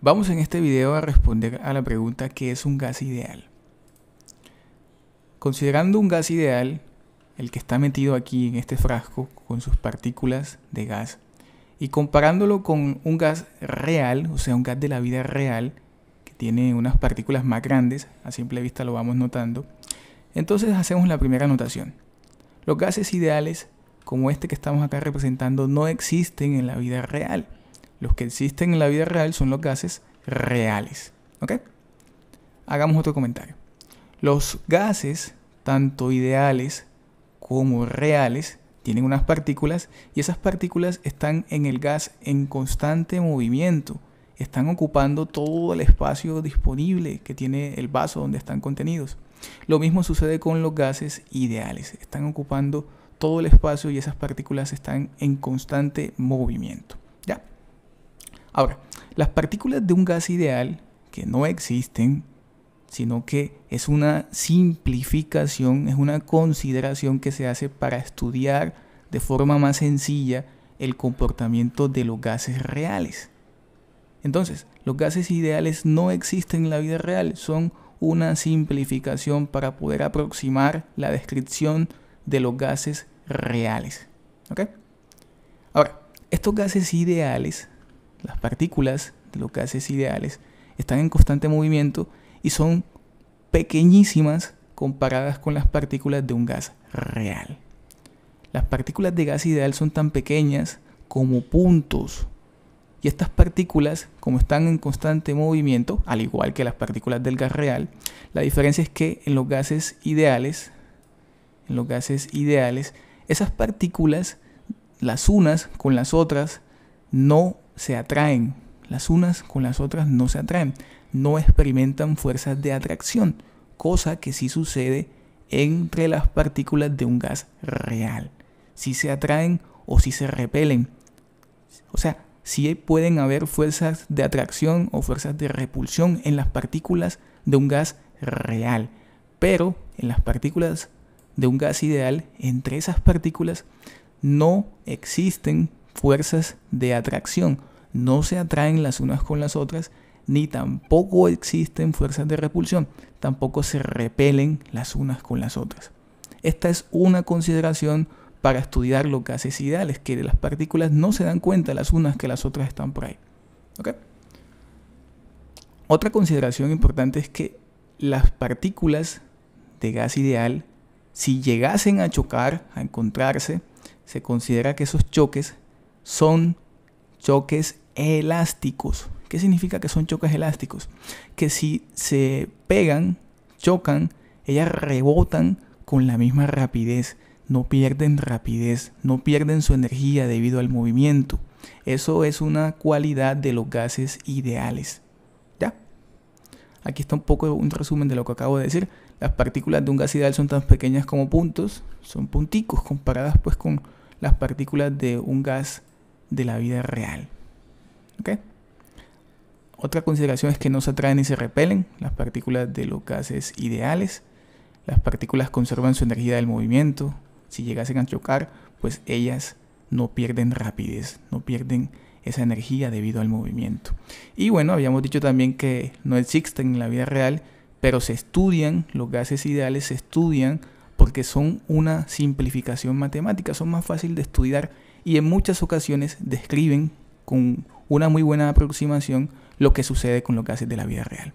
Vamos en este video a responder a la pregunta ¿qué es un gas ideal? Considerando un gas ideal, el que está metido aquí en este frasco con sus partículas de gas, y comparándolo con un gas real, o sea, un gas de la vida real, que tiene unas partículas más grandes, a simple vista lo vamos notando, entonces hacemos la primera anotación. Los gases ideales, como este que estamos acá representando, no existen en la vida real. Los que existen en la vida real son los gases reales. ¿Ok? Hagamos otro comentario. Los gases, tanto ideales como reales, tienen unas partículas y esas partículas están en el gas en constante movimiento. Están ocupando todo el espacio disponible que tiene el vaso donde están contenidos. Lo mismo sucede con los gases ideales. Están ocupando todo el espacio y esas partículas están en constante movimiento. ¿Ya? Ahora, las partículas de un gas ideal, que no existen, sino que es una simplificación, es una consideración que se hace para estudiar de forma más sencilla el comportamiento de los gases reales. Entonces, los gases ideales no existen en la vida real, son una simplificación para poder aproximar la descripción de los gases reales. ¿Ok? Ahora, estos gases ideales las partículas de los gases ideales están en constante movimiento y son pequeñísimas comparadas con las partículas de un gas real. Las partículas de gas ideal son tan pequeñas como puntos. Y estas partículas, como están en constante movimiento, al igual que las partículas del gas real, la diferencia es que en los gases ideales, en los gases ideales, esas partículas, las unas con las otras, no se atraen. Las unas con las otras no se atraen. No experimentan fuerzas de atracción, cosa que sí sucede entre las partículas de un gas real. Si se atraen o si se repelen. O sea, si pueden haber fuerzas de atracción o fuerzas de repulsión en las partículas de un gas real. Pero en las partículas de un gas ideal, entre esas partículas no existen fuerzas de atracción. No se atraen las unas con las otras, ni tampoco existen fuerzas de repulsión. Tampoco se repelen las unas con las otras. Esta es una consideración para estudiar los gases ideales, que las partículas no se dan cuenta las unas que las otras están por ahí. Otra consideración importante es que las partículas de gas ideal, si llegasen a chocar, a encontrarse, se considera que esos choques son choques elásticos. ¿Qué significa que son choques elásticos? Que si se pegan, chocan, ellas rebotan con la misma rapidez. No pierden rapidez, no pierden su energía debido al movimiento. Eso es una cualidad de los gases ideales. ¿Ya? Aquí está un poco un resumen de lo que acabo de decir. Las partículas de un gas ideal son tan pequeñas como puntos, son punticos comparadas pues con las partículas de un gas de la vida real. Otra consideración es que no se atraen ni se repelen las partículas de los gases ideales. Las partículas conservan su energía del movimiento. Si llegasen a chocar, pues ellas no pierden rapidez, no pierden esa energía debido al movimiento. Y bueno, habíamos dicho también que no existen en la vida real, pero se estudian, los gases ideales se estudian porque son una simplificación matemática, son más fáciles de estudiar y en muchas ocasiones describen con una muy buena aproximación lo que sucede con los gases de la vida real.